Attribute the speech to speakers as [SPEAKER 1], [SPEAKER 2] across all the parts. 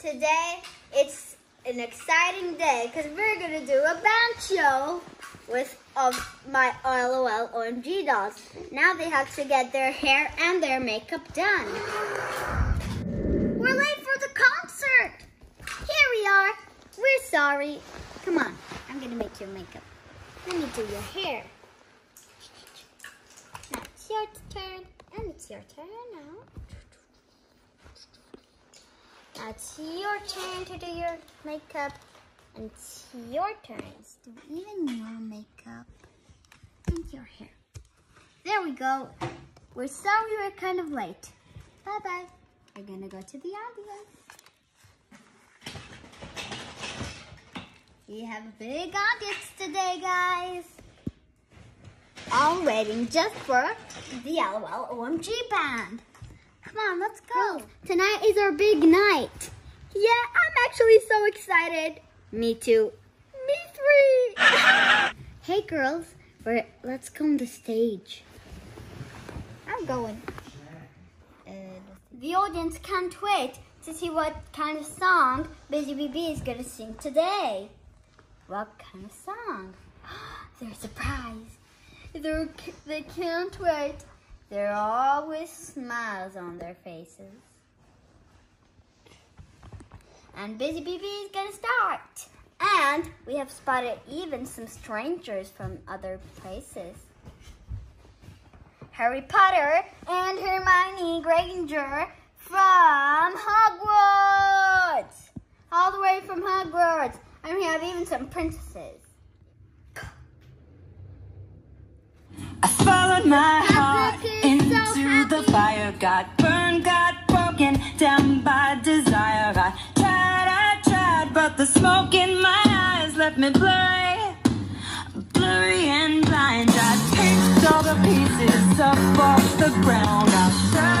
[SPEAKER 1] Today, it's an exciting day because we're going to do a band show with of my LOL OMG dolls. Now they have to get their hair and their makeup done. We're late for the concert. Here we are. We're sorry. Come on, I'm going to make your makeup. Let me do your hair. Now it's your turn, and it's your turn now. Now it's your turn to do your makeup, and it's your turn to do even your makeup and your hair. There we go. We're sorry we're kind of late. Bye bye. We're gonna go to the audience. We have a big audience today, guys. All waiting just for the LOL OMG band. On, let's go. Tonight is our big night. Yeah, I'm actually so excited. Me too. Me three. hey, girls, we're, let's go on the stage. I'm going. Uh, the audience can't wait to see what kind of song Busy B. B. is gonna sing today. What kind of song? They're surprised. They're, they can't wait. There are always smiles on their faces. And Busy B. B. is gonna start. And we have spotted even some strangers from other places. Harry Potter and Hermione Granger from Hogwarts. All the way from Hogwarts. And we have even some princesses.
[SPEAKER 2] I followed my heart fire, got burned, got broken down by desire. I tried, I tried, but the smoke in my eyes left me blurry, blurry and blind. I picked all the pieces up off the ground. I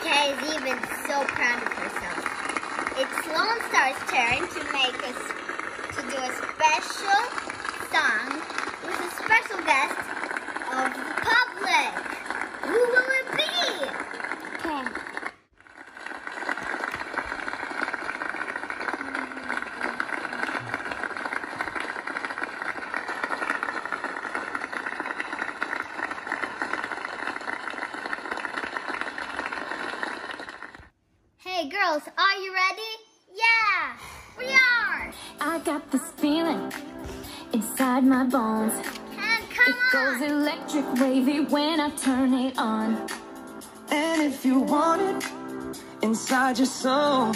[SPEAKER 1] K is even so proud of herself. It's Lonestar's turn to make us to do a special song with a special guest of the public. Who will it be? Okay. Hey girls, are you ready? Yeah, we are.
[SPEAKER 2] I got this feeling inside my bones. It goes electric wavy when I turn it on.
[SPEAKER 3] And if you want it inside your soul,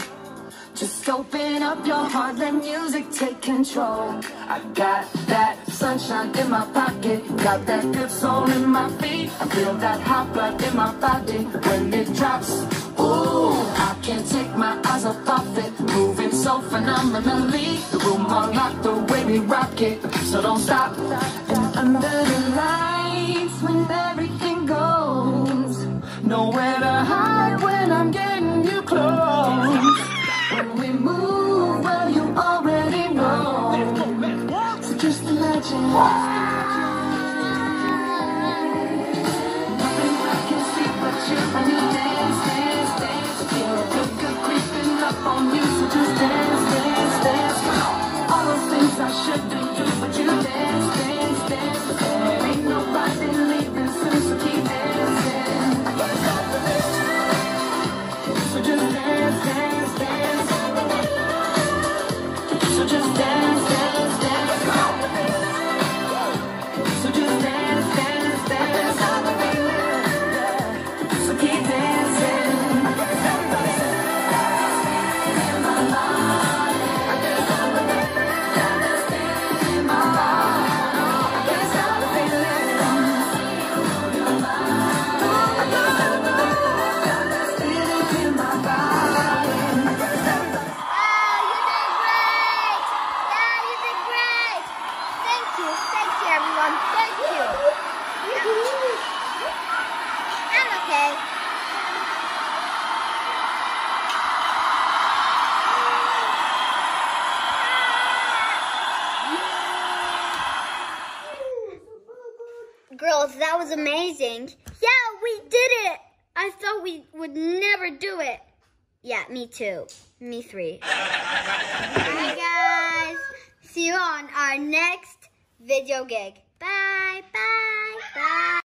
[SPEAKER 2] Just open up your heart, let music take control.
[SPEAKER 3] I got that sunshine in my pocket, got that good soul in my feet. I feel that hot blood in my body when it drops. Ooh, I can't take my eyes off of it, moving so phenomenally. The room all locked the way we rock it, so don't stop. And under the lights, when everything goes, nowhere to hide when I'm getting you close. When we move, well, you already know. So just imagine.
[SPEAKER 1] Was amazing. Yeah, we did it. I thought we would never do it. Yeah, me too. Me three. Bye, guys. See you on our next video gig. Bye, bye, bye.